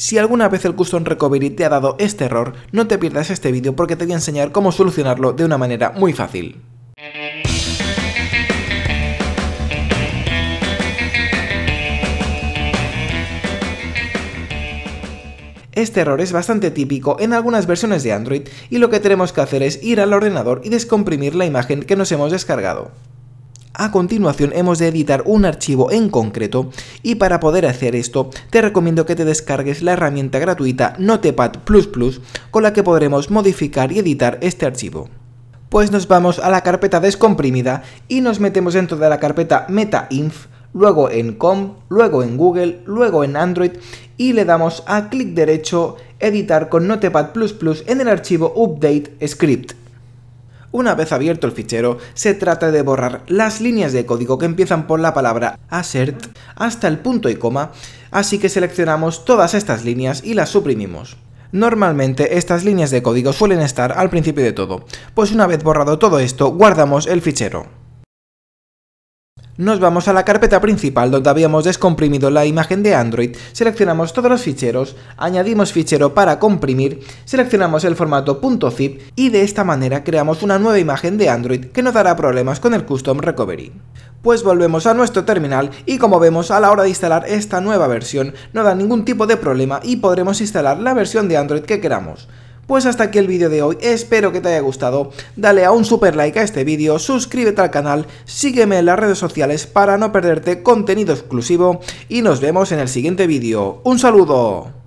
Si alguna vez el Custom Recovery te ha dado este error, no te pierdas este vídeo porque te voy a enseñar cómo solucionarlo de una manera muy fácil. Este error es bastante típico en algunas versiones de Android y lo que tenemos que hacer es ir al ordenador y descomprimir la imagen que nos hemos descargado. A continuación hemos de editar un archivo en concreto y para poder hacer esto te recomiendo que te descargues la herramienta gratuita Notepad++ con la que podremos modificar y editar este archivo. Pues nos vamos a la carpeta descomprimida y nos metemos dentro de la carpeta MetaInf, luego en Com, luego en Google, luego en Android y le damos a clic derecho editar con Notepad++ en el archivo update script. Una vez abierto el fichero, se trata de borrar las líneas de código que empiezan por la palabra assert hasta el punto y coma, así que seleccionamos todas estas líneas y las suprimimos. Normalmente estas líneas de código suelen estar al principio de todo, pues una vez borrado todo esto, guardamos el fichero nos vamos a la carpeta principal donde habíamos descomprimido la imagen de Android, seleccionamos todos los ficheros, añadimos fichero para comprimir, seleccionamos el formato .zip y de esta manera creamos una nueva imagen de Android que no dará problemas con el Custom Recovery. Pues volvemos a nuestro terminal y como vemos a la hora de instalar esta nueva versión no da ningún tipo de problema y podremos instalar la versión de Android que queramos. Pues hasta aquí el vídeo de hoy, espero que te haya gustado, dale a un super like a este vídeo, suscríbete al canal, sígueme en las redes sociales para no perderte contenido exclusivo y nos vemos en el siguiente vídeo. ¡Un saludo!